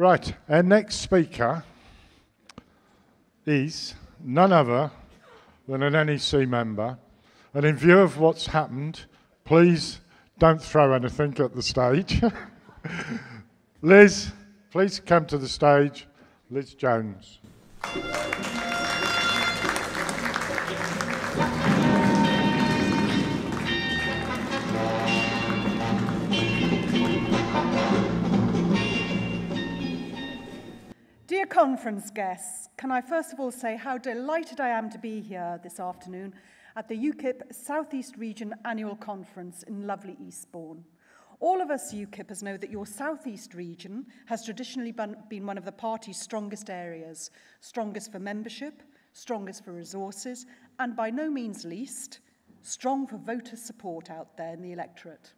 Right, our next speaker is none other than an NEC member. And in view of what's happened, please don't throw anything at the stage. Liz, please come to the stage. Liz Jones. conference guests, can I first of all say how delighted I am to be here this afternoon at the UKIP Southeast Region Annual Conference in lovely Eastbourne. All of us UKIPers know that your southeast region has traditionally been one of the party's strongest areas, strongest for membership, strongest for resources, and by no means least, strong for voter support out there in the electorate.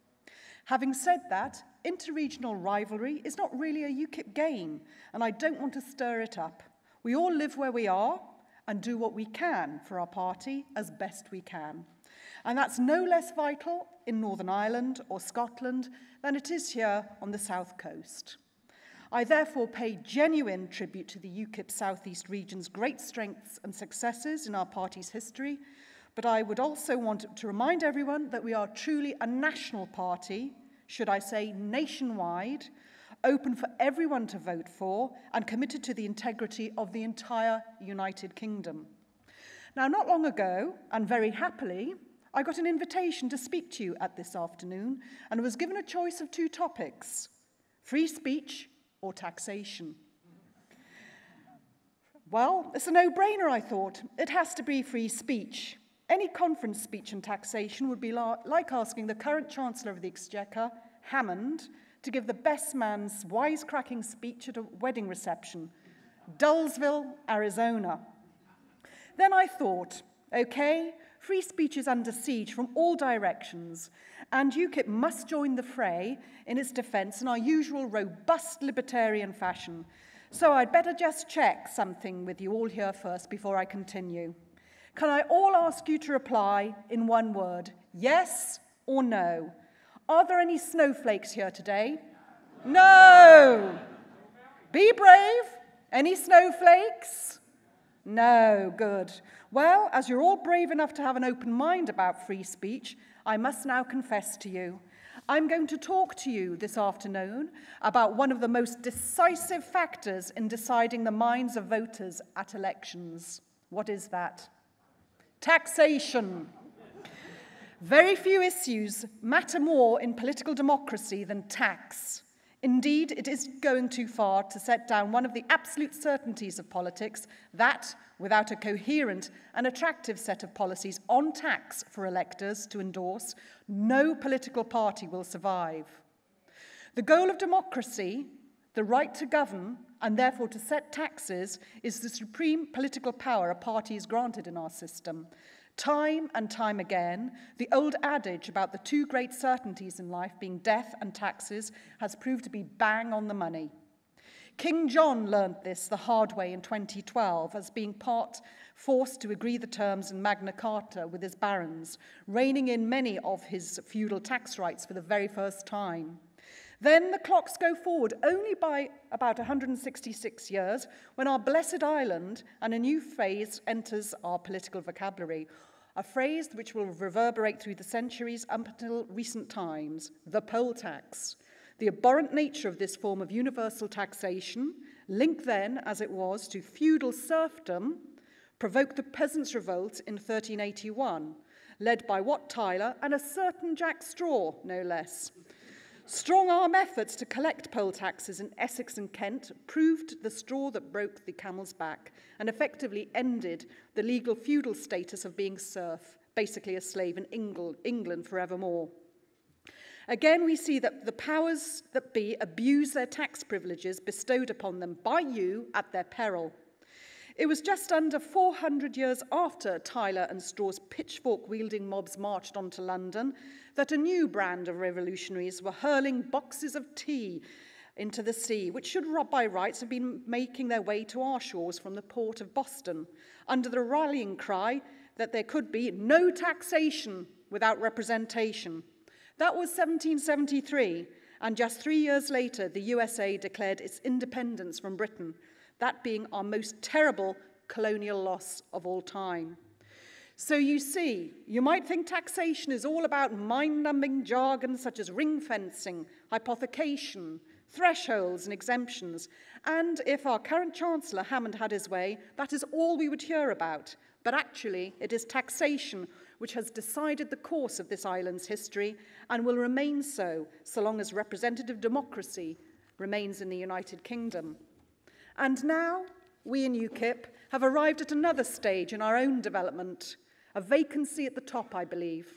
Having said that, interregional rivalry is not really a UKIP game, and I don't want to stir it up. We all live where we are and do what we can for our party as best we can. And that's no less vital in Northern Ireland or Scotland than it is here on the south coast. I therefore pay genuine tribute to the UKIP Southeast region's great strengths and successes in our party's history but I would also want to remind everyone that we are truly a national party should I say nationwide, open for everyone to vote for, and committed to the integrity of the entire United Kingdom. Now, not long ago, and very happily, I got an invitation to speak to you at this afternoon and was given a choice of two topics free speech or taxation. Well, it's a no brainer, I thought. It has to be free speech. Any conference speech on taxation would be like asking the current Chancellor of the Exchequer, Hammond, to give the best man's wisecracking speech at a wedding reception, Dullsville, Arizona. Then I thought, okay, free speech is under siege from all directions, and UKIP must join the fray in its defence in our usual robust libertarian fashion. So I'd better just check something with you all here first before I continue. Can I all ask you to reply in one word, yes or no? Are there any snowflakes here today? No. Be brave. Any snowflakes? No, good. Well, as you're all brave enough to have an open mind about free speech, I must now confess to you. I'm going to talk to you this afternoon about one of the most decisive factors in deciding the minds of voters at elections. What is that? Taxation. Very few issues matter more in political democracy than tax. Indeed, it is going too far to set down one of the absolute certainties of politics that, without a coherent and attractive set of policies on tax for electors to endorse, no political party will survive. The goal of democracy, the right to govern, and therefore to set taxes is the supreme political power a party is granted in our system. Time and time again, the old adage about the two great certainties in life being death and taxes has proved to be bang on the money. King John learnt this the hard way in 2012 as being part forced to agree the terms in Magna Carta with his barons, reining in many of his feudal tax rights for the very first time. Then the clocks go forward only by about 166 years when our blessed island and a new phase enters our political vocabulary, a phrase which will reverberate through the centuries up until recent times, the poll tax. The abhorrent nature of this form of universal taxation, linked then, as it was, to feudal serfdom, provoked the Peasants' Revolt in 1381, led by Wat Tyler and a certain Jack Straw, no less. Strong arm efforts to collect poll taxes in Essex and Kent proved the straw that broke the camel's back and effectively ended the legal feudal status of being serf, basically a slave in England forevermore. Again, we see that the powers that be abuse their tax privileges bestowed upon them by you at their peril. It was just under 400 years after Tyler and Straw's pitchfork wielding mobs marched onto London that a new brand of revolutionaries were hurling boxes of tea into the sea, which should by rights have been making their way to our shores from the port of Boston, under the rallying cry that there could be no taxation without representation. That was 1773, And just three years later, the USA declared its independence from Britain, that being our most terrible colonial loss of all time. So you see, you might think taxation is all about mind-numbing jargon such as ring fencing, hypothecation, thresholds and exemptions. And if our current Chancellor Hammond had his way, that is all we would hear about. But actually, it is taxation which has decided the course of this island's history and will remain so so long as representative democracy remains in the United Kingdom. And now, we in UKIP have arrived at another stage in our own development, a vacancy at the top, I believe.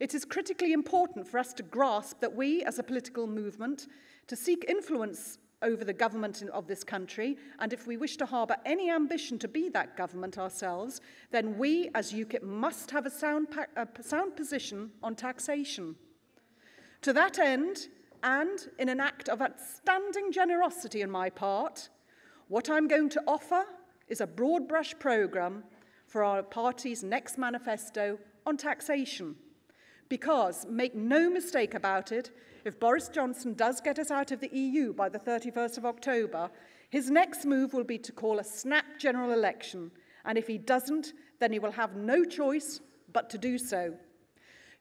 It is critically important for us to grasp that we, as a political movement, to seek influence over the government of this country, and if we wish to harbour any ambition to be that government ourselves, then we, as UKIP, must have a sound, a sound position on taxation. To that end, and in an act of outstanding generosity on my part, what I'm going to offer is a broad brush programme for our party's next manifesto on taxation. Because, make no mistake about it, if Boris Johnson does get us out of the EU by the 31st of October, his next move will be to call a snap general election. And if he doesn't, then he will have no choice but to do so.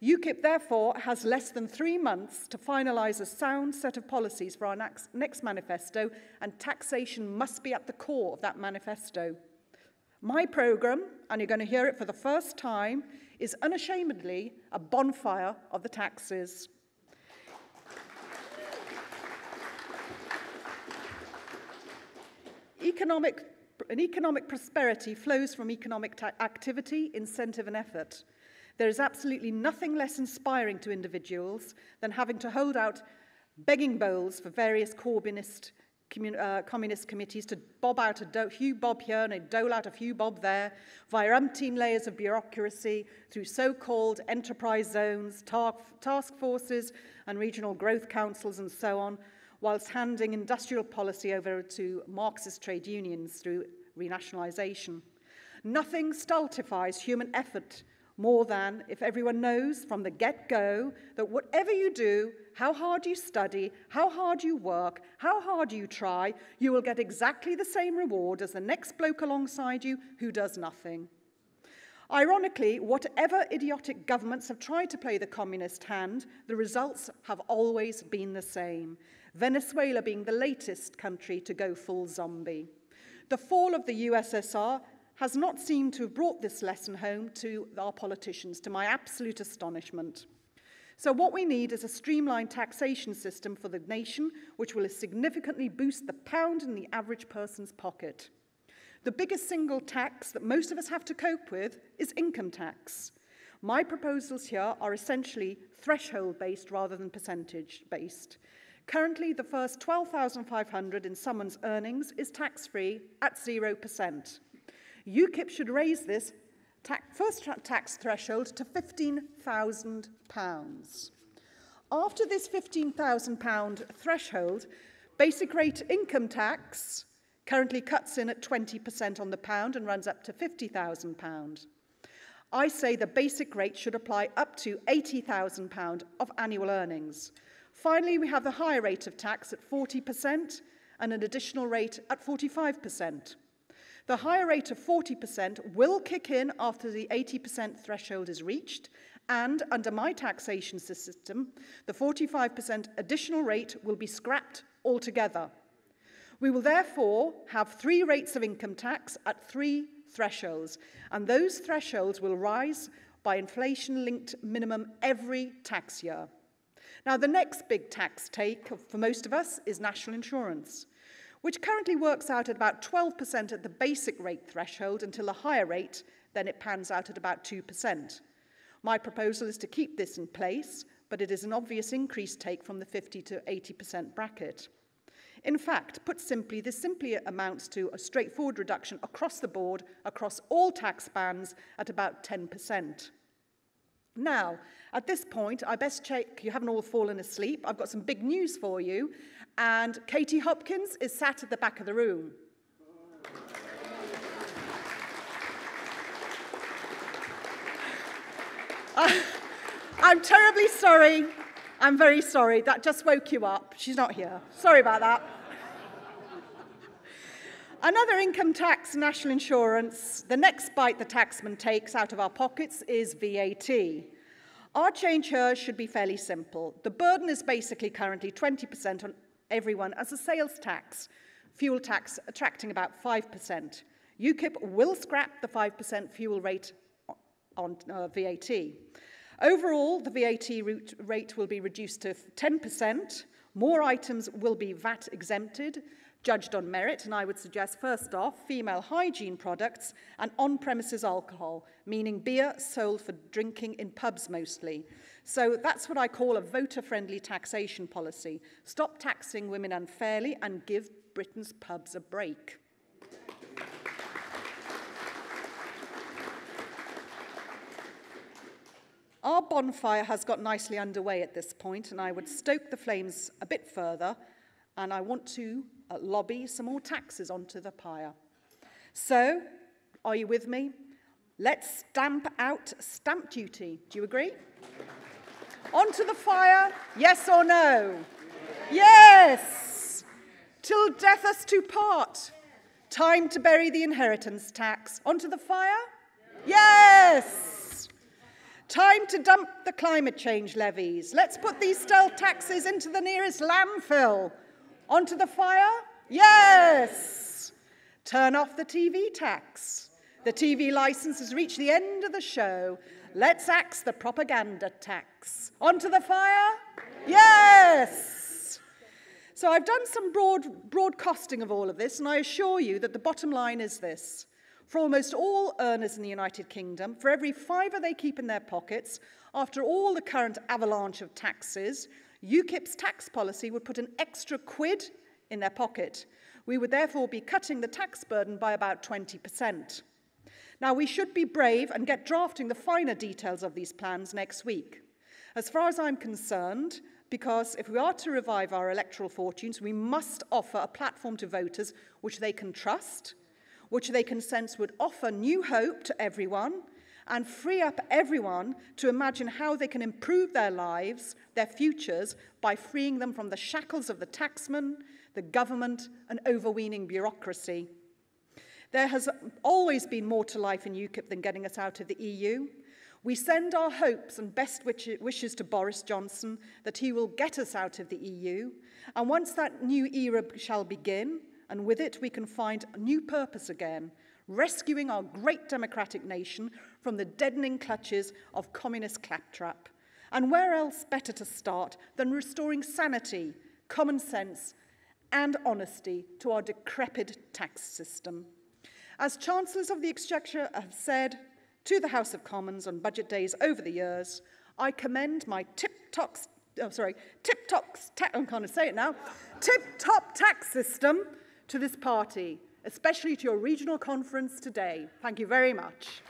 UKIP, therefore, has less than three months to finalise a sound set of policies for our next manifesto, and taxation must be at the core of that manifesto. My programme, and you're going to hear it for the first time, is unashamedly a bonfire of the taxes. economic, an economic prosperity flows from economic activity, incentive and effort. There is absolutely nothing less inspiring to individuals than having to hold out begging bowls for various Corbynist uh, communist committees to bob out a few bob here and a dole out a few bob there via umpteen layers of bureaucracy through so-called enterprise zones, ta- task forces and regional growth councils and so on, whilst handing industrial policy over to Marxist trade unions through renationalisation. Nothing stultifies human effort more than if everyone knows from the get go that whatever you do, how hard you study, how hard you work, how hard you try, you will get exactly the same reward as the next bloke alongside you who does nothing. Ironically, whatever idiotic governments have tried to play the communist hand, the results have always been the same. Venezuela being the latest country to go full zombie. The fall of the USSR has not seemed to have brought this lesson home to our politicians, to my absolute astonishment. So what we need is a streamlined taxation system for the nation, which will significantly boost the pound in the average person's pocket. The biggest single tax that most of us have to cope with is income tax. My proposals here are essentially threshold-based rather than percentage-based. Currently, the first 12,500 in someone's earnings is tax-free at 0%. UKIP should raise this ta first tax threshold to £15,000. After this £15,000 threshold, basic rate income tax currently cuts in at 20% on the pound and runs up to £50,000. I say the basic rate should apply up to £80,000 of annual earnings. Finally, we have the higher rate of tax at 40% and an additional rate at 45%. The higher rate of 40% will kick in after the 80% threshold is reached, and under my taxation system, the 45% additional rate will be scrapped altogether. We will therefore have three rates of income tax at three thresholds, and those thresholds will rise by inflation-linked minimum every tax year. Now, the next big tax take for most of us is national insurance which currently works out at about 12% at the basic rate threshold until a higher rate, then it pans out at about 2%. My proposal is to keep this in place, but it is an obvious increase take from the 50 to 80% bracket. In fact, put simply, this simply amounts to a straightforward reduction across the board, across all tax bands, at about 10%. Now, at this point, I best check you haven't all fallen asleep. I've got some big news for you, and Katie Hopkins is sat at the back of the room. I'm terribly sorry. I'm very sorry. That just woke you up. She's not here. Sorry about that. Another income tax, national insurance. The next bite the taxman takes out of our pockets is VAT. Our change here should be fairly simple. The burden is basically currently 20% on everyone as a sales tax, fuel tax attracting about 5%. UKIP will scrap the 5% fuel rate on uh, VAT. Overall, the VAT rate will be reduced to 10%. More items will be VAT exempted, judged on merit, and I would suggest first off, female hygiene products and on-premises alcohol, meaning beer sold for drinking in pubs mostly. So that's what I call a voter-friendly taxation policy. Stop taxing women unfairly and give Britain's pubs a break. Our bonfire has got nicely underway at this point, and I would stoke the flames a bit further, and I want to lobby some more taxes onto the pyre. So, are you with me? Let's stamp out stamp duty. Do you agree? Onto the fire, yes or no? Yes! Till death us to part. Time to bury the inheritance tax. Onto the fire? Yes! Time to dump the climate change levies. Let's put these stealth taxes into the nearest landfill. Onto the fire? Yes! Turn off the TV tax. The TV license has reached the end of the show. Let's axe the propaganda tax. Onto the fire? Yes! So I've done some broad broadcasting of all of this, and I assure you that the bottom line is this. For almost all earners in the United Kingdom, for every fiver they keep in their pockets, after all the current avalanche of taxes, UKIP's tax policy would put an extra quid in their pocket. We would therefore be cutting the tax burden by about 20%. Now, we should be brave and get drafting the finer details of these plans next week. As far as I'm concerned, because if we are to revive our electoral fortunes, we must offer a platform to voters which they can trust, which they can sense would offer new hope to everyone, and free up everyone to imagine how they can improve their lives, their futures, by freeing them from the shackles of the taxman, the government, and overweening bureaucracy. There has always been more to life in UKIP than getting us out of the EU. We send our hopes and best wishes to Boris Johnson that he will get us out of the EU. And once that new era shall begin, and with it we can find a new purpose again, rescuing our great democratic nation from the deadening clutches of communist claptrap. And where else better to start than restoring sanity, common sense, and honesty to our decrepit tax system? As Chancellors of the Exchequer have said to the House of Commons on budget days over the years, I commend my tip-top, oh, sorry, tip-top, oh, I'm going to say it now, tip-top tax system to this party, especially to your regional conference today. Thank you very much.